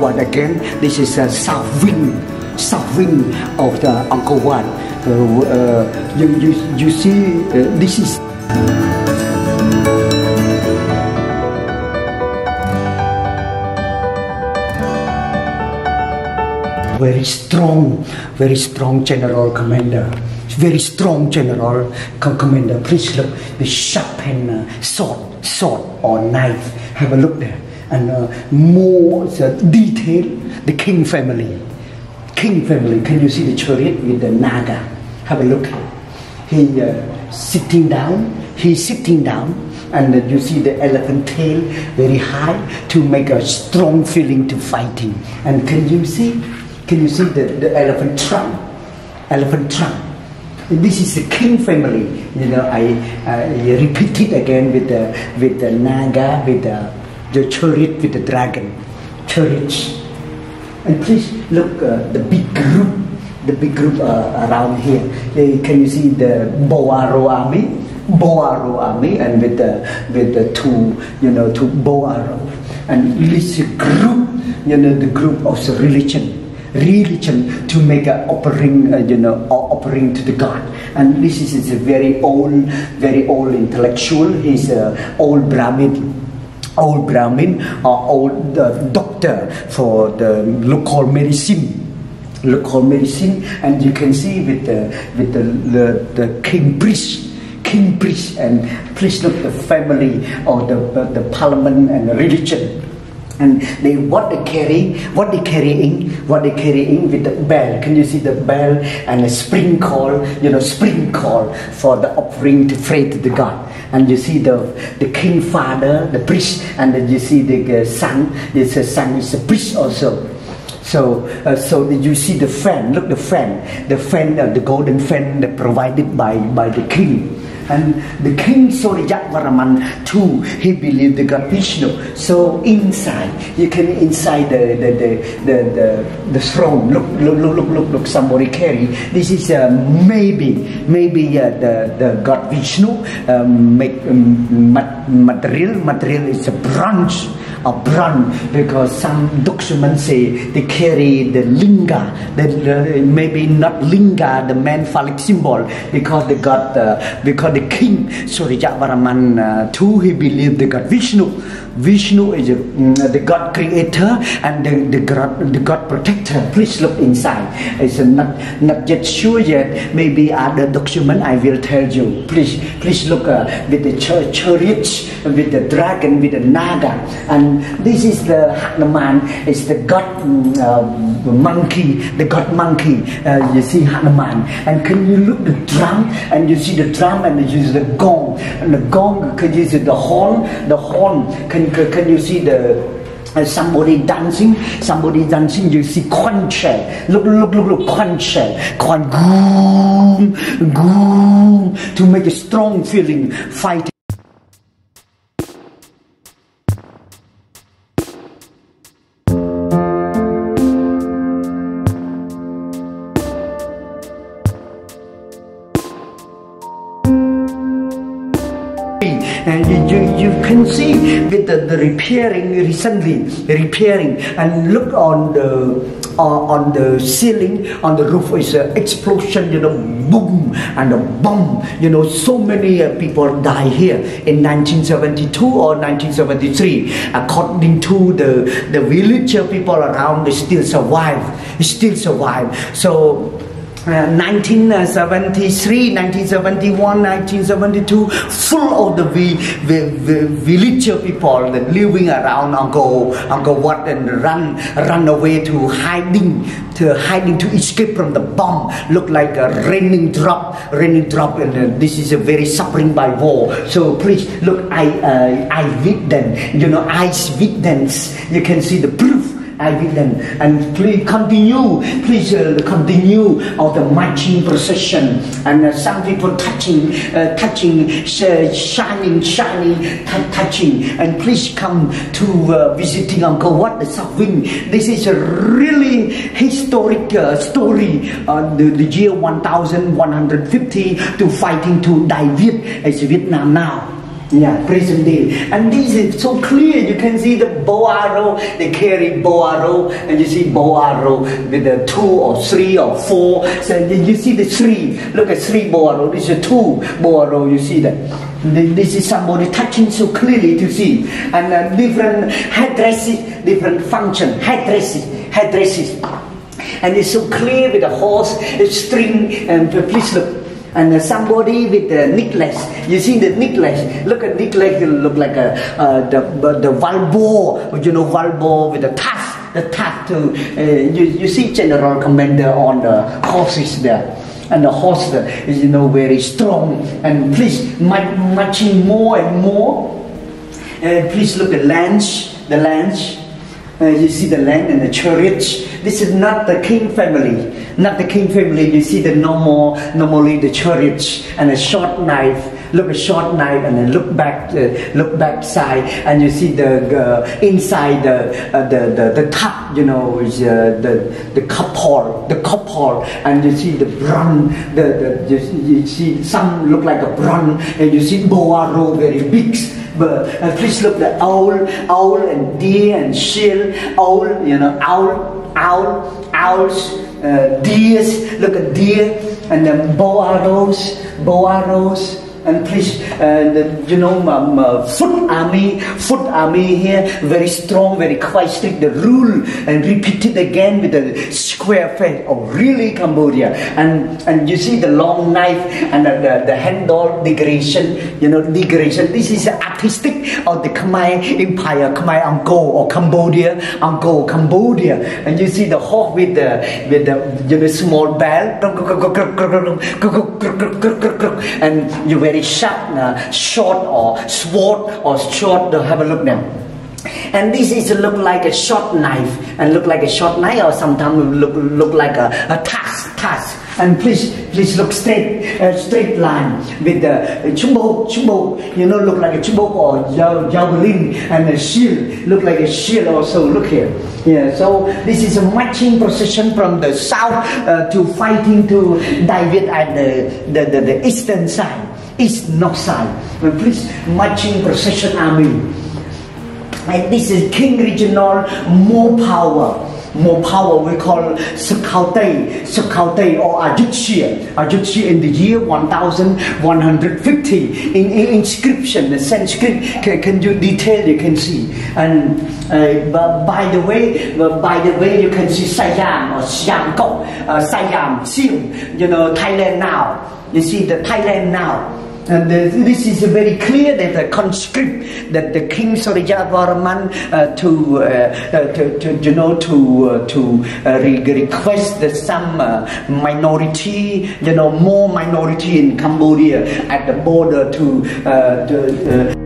Again. This is a south wing, south wing of the Angkor Wat. Uh, uh, you, you, you see, uh, this is very strong, very strong general commander. Very strong general commander. Please look, the sharpened uh, sword, sword or knife. Have a look there. And uh, more the detail, the king family. King family. Can you see the chariot with the naga? Have a look. He uh, sitting down. He's sitting down and uh, you see the elephant tail very high to make a strong feeling to fighting. And can you see? Can you see the, the elephant trunk? Elephant trunk. This is the king family. You know, I, I repeat it again with the with the naga, with the, the chariot, with the dragon, chariots. And please look uh, the big group, the big group uh, around here. Uh, can you see the Boaro army? Boaro army, and with the with the two, you know, two Boaro, and this group, you know, the group of the religion religion to make an offering, uh, you know, offering to the God. And this is, is a very old, very old intellectual. He's an old Brahmin old Brahmin or old uh, doctor for the local medicine. Local medicine and you can see with the with the the, the king priest king priest and please look the family or the, the, the parliament and the religion. And they what they carry what they carrying what they carrying with the bell. Can you see the bell and a spring call you know spring call for the offering to pray to the god and you see the the king father the priest and then you see the uh, son this uh, son is a priest also so, uh, so you see the fan. Look, the fan, the fan, uh, the golden fan provided by by the king. And the king Suryavarman too, he believed the God Vishnu. So inside, you can inside the the the the, the, the throne. Look, look, look, look, look, look. Somebody carry. This is uh, maybe maybe uh, the the God Vishnu um, make um, material. Material is a bronze a bronze because some documents say they carry the linga, the, uh, maybe not linga, the man phallic symbol, because they got uh, because the king Suryavaraman uh, too he believed they got Vishnu. Vishnu is a, mm, the God creator and the, the God the God protector. Please look inside. It's uh, not not yet sure yet. Maybe other document I will tell you. Please please look uh, with the chariots, with the dragon, with the naga, and this is the Hanuman. It's the God mm, uh, monkey, the God monkey. Uh, you see Hanuman, and can you look the drum and you see the drum and you see the gong and the gong. Can you see the horn? The horn. Can can, you see the uh, somebody dancing, somebody dancing, you see concha. Look, look, look, look, concha. Con to make a strong feeling fighting. Can see with the, the repairing recently, repairing, and look on the uh, on the ceiling, on the roof is an explosion, you know, boom and a bomb. You know, so many uh, people die here in 1972 or 1973. According to the the villager people around, they still survive, still survive. So. Uh, 1973, 1971, 1972, full of the vi- vi- vi- villager people that living around Angkor, Angkor Wat and run, run away to hiding, to hiding to escape from the bomb. Look like a raining drop, raining drop, and uh, this is a very suffering by war. So please look, I, uh, I witness, you know, I witness. You can see the proof. I will then and please continue, please uh, continue of the marching procession and uh, some people touching, uh, touching, sh- shining, shining, touching, and please come to uh, visiting Angkor Wat, the Wing. This is a really historic uh, story. Uh, the, the year 1150 to fighting to Dai Viet as Vietnam now. Yeah, present day. And this is so clear. You can see the bow arrow. They carry bow arrow, and you see bow arrow with the two or three or four. So you see the three. Look at three bow arrow. This is two bow arrow. You see that. This is somebody touching so clearly to see. And uh, different headdresses, different function, headdresses, headdresses. And it's so clear with the horse, the string, and please look and uh, somebody with the necklace. You see the necklace. Look at necklace. It look like a uh, the the valbo. You know valbo with the tusk. The too. Uh, you you see General Commander on the horses there. And the horse is, you know, very strong. And please, marching more and more. And please look at lance, the lance. Uh, you see the land and the chariots. This is not the king family. Not the king family. You see the normal, normally the chariots and a short knife. Look a short knife and then look back, uh, look back side, and you see the uh, inside the, uh, the the the top. You know, is uh, the the couple, the couple, and you see the bronze. The, the you, you see some look like a bronze, and you see bow arrow very big but uh, please look the owl, owl and deer and shield, owl, you know, owl, owl, owls, uh, deers, look at deer, and then bow arrows, bow arrows, and please, uh, you know, foot army, foot army here, very strong, very quite strict, the rule, and repeat it again with the square face. Oh, really, Cambodia? And and you see the long knife and the, the, the handle decoration, you know, decoration. This is artistic of the Khmer Empire, Khmer Angkor or Cambodia, Angkor, Cambodia. And you see the hawk with the with the you know small bell, and you very sharp, uh, short or sword or short. Have a look now. And this is look like a short knife and look like a short knife or sometimes look look like a, a task task. And please please look straight uh, straight line with the chumbo chumbo you know look like a chumbo or javelin and a shield look like a shield also look here. Yeah, so this is a marching procession from the south uh, to fighting to Dai Viet at the, the, the, the eastern side east north side. Please marching procession army. And this is King Regional more power. More power we call Sukhothai, Sukhothai or Ayutthaya. Ayutthaya in the year 1150. In, in inscription, the Sanskrit, can, can you detail you can see. And uh, by the way, by the way, you can see Siam or Siam uh, Siam, Siam, you know, Thailand now. You see the Thailand now. And uh, this is very clear that the conscript that the King Suryavarman uh, to, uh, uh, to, to, you know to uh, to uh, re request that some minority you know more minority in Cambodia at the border to, to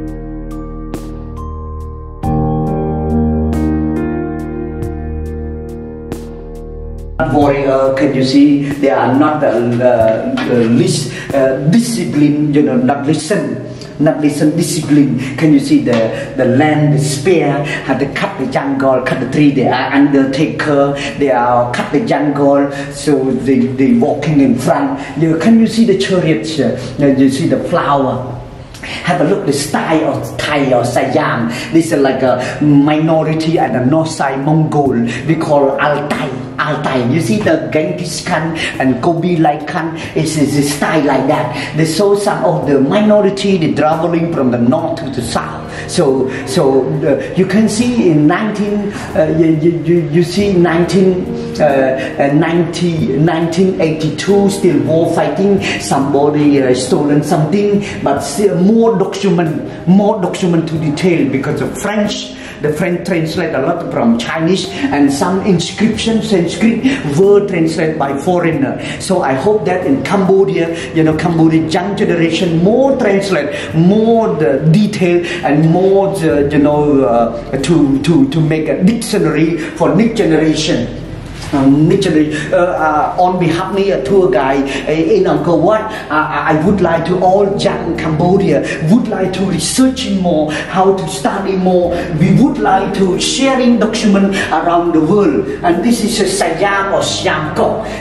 warrior, can you see, they are not uh, uh, least uh, disciplined, you know, not listen not listen discipline. Can you see the, the land, the spear, how they cut the jungle, cut the tree, they are undertaker, they are cut the jungle, so they, they walking in front. You, can you see the chariots? Uh, you see the flower. Have a look the style of Thai or Siam. This is like a minority and a north side Mongol. We call Altai. Altai. You see the Genghis Khan and Kublai Khan It's a style like that. They show some of the minority the traveling from the north to the south. So so uh, you can see in 19 uh, you, you, you see 19 uh, 90, 1982 still war fighting. Somebody uh, stolen something but more document more document to detail because of French the French translate a lot from Chinese and some inscription Sanskrit were translated by foreigner. So I hope that in Cambodia, you know, Cambodia young generation more translate, more the detail and more the, you know uh, to to to make a dictionary for next generation um, literally uh, uh, on behalf of me a tour guide uh, in Angkor Wat uh, I would like to all young Cambodia would like to researching more how to study more we would like to sharing document around the world and this is a Siam or Siam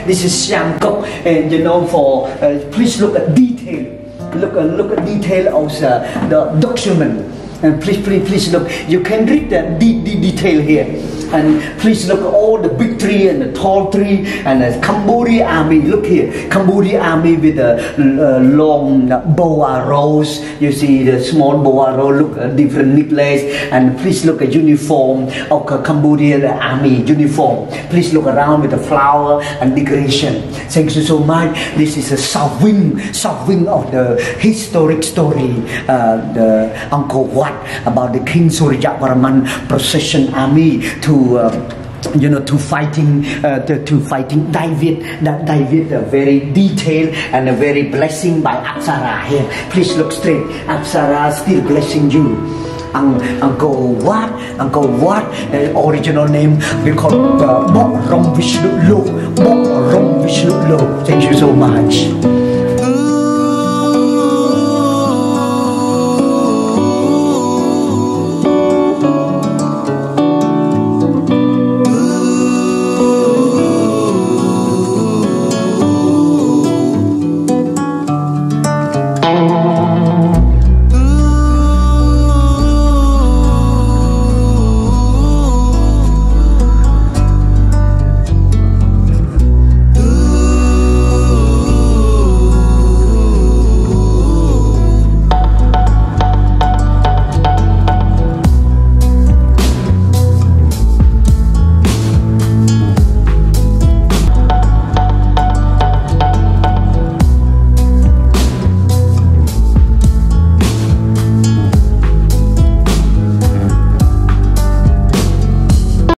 this is Siam and you know for uh, please look at detail look, uh, look at detail of uh, the document. And please, please, please look. You can read the, the, the detail here. And please look at all the big tree and the tall tree and the Cambodian army. Look here, Cambodian army with the uh, long bow arrows. You see the small bow arrow. Look at different necklace. And please look at uniform of Cambodian army uniform. Please look around with the flower and decoration. Thank you so much. This is a south wing, south wing of the historic story. Uh, the Angkor Wat about the King Surya Varman procession army to uh, you know to fighting uh, to, to, fighting Dai Viet. That Dai Viet a very detailed and a very blessing by Apsara here please look straight. Apsara still blessing you. Ang Angkor Wat Angkor Wat uh, original name we call uh, Bok Rom Vishnu Lo. Bok Rom Vishnu Lo. Thank you so much